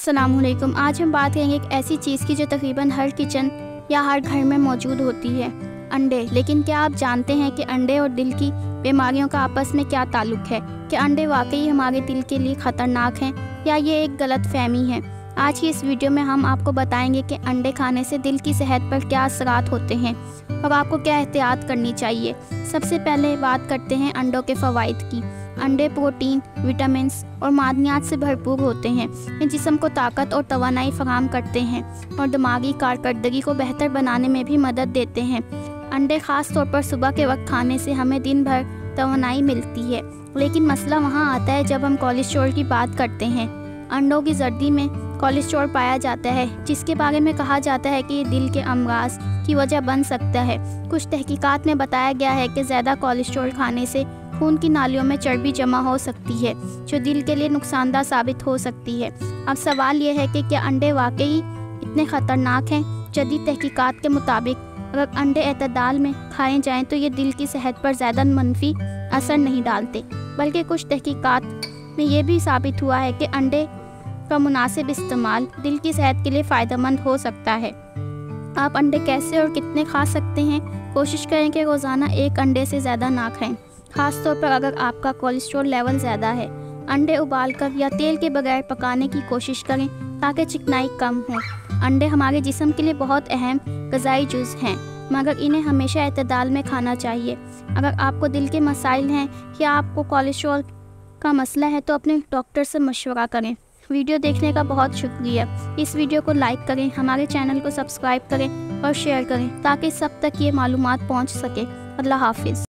असलकुम आज हम बात करेंगे एक ऐसी चीज़ की जो तकरीबन हर किचन या हर घर में मौजूद होती है, अंडे। लेकिन क्या आप जानते हैं कि अंडे और दिल की बीमारियों का आपस में क्या ताल्लुक है? कि अंडे वाकई हमारे दिल के लिए ख़तरनाक हैं या ये एक गलत फहमी है? आज की इस वीडियो में हम आपको बताएँगे कि अंडे खाने से दिल की सेहत पर क्या असरात होते हैं और आपको क्या एहतियात करनी चाहिए। सबसे पहले बात करते हैं अंडों के फ़वाद की। अंडे, प्रोटीन विटामिन और मादनियात से भरपूर होते हैं। ये जिसम को ताकत और तोानाई फराम करते हैं और दिमागी कारकर्दगी को बेहतर बनाने में भी मदद देते हैं। अंडे ख़ास तौर पर सुबह के वक्त खाने से हमें दिन भर तोानाई मिलती है, लेकिन मसला वहाँ आता है जब हम कोलेस्ट्रॉल की बात करते हैं। अंडों की जर्दी में कोलेस्ट्रॉल पाया जाता है, जिसके बारे में कहा जाता है कि ये दिल के अमराज की वजह बन सकता है। कुछ तहकीकात में बताया गया है कि ज़्यादा कोलेस्ट्रॉल खाने से खून की नालियों में चर्बी जमा हो सकती है, जो दिल के लिए नुकसानदार साबित हो सकती है। अब सवाल यह है कि क्या अंडे वाकई इतने ख़तरनाक हैं? जदीद तहकीकात के मुताबिक, अगर अंडे अतदाल में खाए जाएँ तो ये दिल की सेहत पर ज़्यादा मनफी असर नहीं डालते। बल्कि कुछ तहकीकात में ये भी साबित हुआ है कि अंडे का मुनासिब इस्तेमाल दिल की सेहत के लिए फ़ायदेमंद हो सकता है। आप अंडे कैसे और कितने खा सकते हैं? कोशिश करें कि रोज़ाना एक अंडे से ज़्यादा ना खाएँ। ख़ास तौर पर अगर आपका कोलेस्ट्रॉल लेवल ज़्यादा है, अंडे उबाल कर या तेल के बगैर पकाने की कोशिश करें ताकि चिकनाई कम हो। अंडे हमारे जिसम के लिए बहुत अहम गज़ाई जुज़ हैं, मगर इन्हें हमेशा अतदाल में खाना चाहिए। अगर आपको दिल के मसाइल हैं या आपको कोलेस्ट्रॉल का मसला है तो अपने डॉक्टर से मशवरा करें। वीडियो देखने का बहुत शुक्रिया। इस वीडियो को लाइक करें, हमारे चैनल को सब्सक्राइब करें और शेयर करें ताकि सब तक ये मालूम पहुँच सके। अल्लाह हाफिज़।